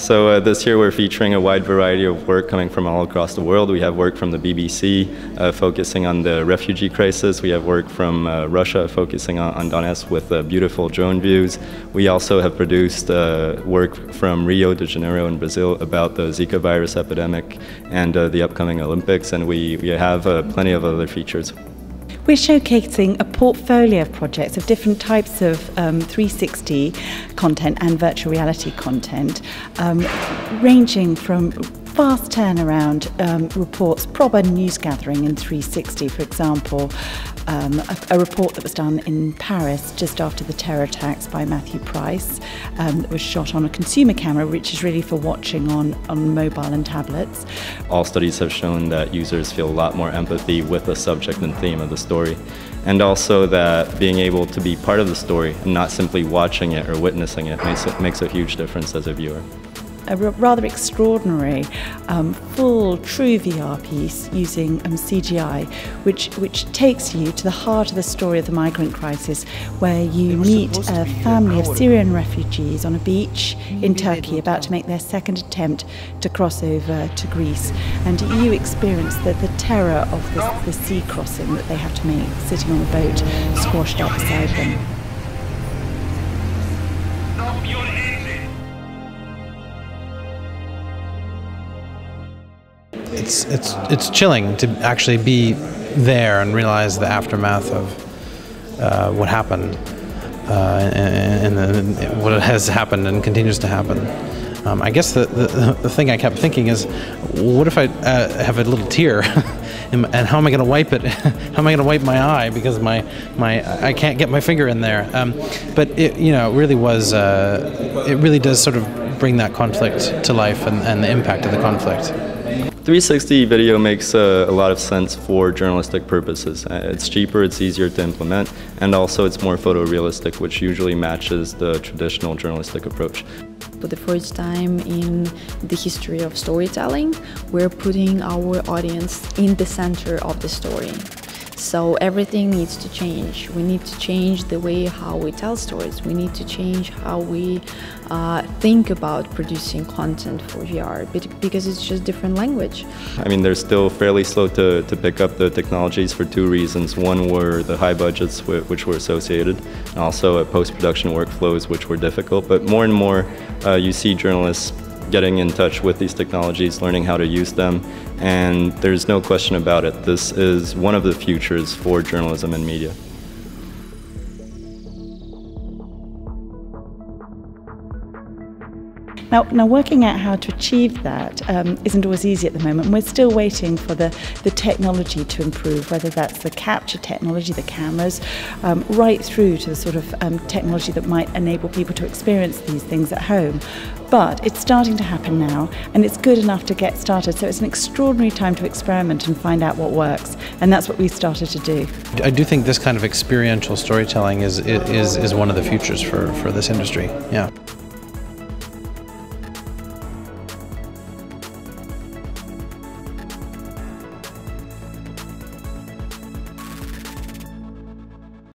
So uh, this year we're featuring a wide variety of work coming from all across the world. We have work from the BBC uh, focusing on the refugee crisis. We have work from uh, Russia focusing on, on Donetsk with uh, beautiful drone views. We also have produced uh, work from Rio de Janeiro in Brazil about the Zika virus epidemic and uh, the upcoming Olympics. And we, we have plenty of other features. We're showcasing a portfolio of projects of different types of um, 360 content and virtual reality content, um, ranging from fast turnaround um, reports, proper news gathering in 360, for example, um, a, a, report that was done in Paris just after the terror attacks by Matthew Price um, that was shot on a consumer camera, which is really for watching on, on mobile and tablets. All studies have shown that users feel a lot more empathy with the subject and theme of the story. And also that being able to be part of the story and not simply watching it or witnessing it makes, it makes a huge difference as a viewer a rather extraordinary um, full true VR piece using um, CGI, which, which takes you to the heart of the story of the migrant crisis, where you meet a family of Syrian refugees on a beach in Turkey about to make their second attempt to cross over to Greece. And you experience the, the terror of the, the sea crossing that they have to make, sitting on a boat squashed out beside them. It's it's it's chilling to actually be there and realize the aftermath of uh, what happened uh, and, and the, what has happened and continues to happen. Um, I guess the, the, the thing I kept thinking is, what if I uh, have a little tear, and, how am I going to wipe it? how am I going to wipe my eye because my my I can't get my finger in there? Um, but it you know really was uh, it really does sort of bring that conflict to life and, and the impact of the conflict. 360 video makes uh, a lot of sense for journalistic purposes. Uh, it's cheaper, it's easier to implement, and also it's more photorealistic, which usually matches the traditional journalistic approach. For the first time in the history of storytelling, we're putting our audience in the center of the story. So everything needs to change. We need to change the way how we tell stories. We need to change how we uh, think about producing content for VR because it's just different language. I mean, they're still fairly slow to, to pick up the technologies for two reasons. One were the high budgets which were associated, and also post-production workflows which were difficult. But more and more, uh, you see journalists getting in touch with these technologies, learning how to use them, and there's no question about it. This is one of the futures for journalism and media. Now, now working out how to achieve that um, not always easy at the moment. we're still waiting for the, the technology to improve, whether that's the capture technology, the cameras, um, right through to the sort of um, technology that might enable people to experience these things at home. But it's starting to happen now, and it's good enough to get started. So it's an extraordinary time to experiment and find out what works, and that's what we started to do. I do think this kind of experiential storytelling is is, is one of the futures for, for this industry. Yeah.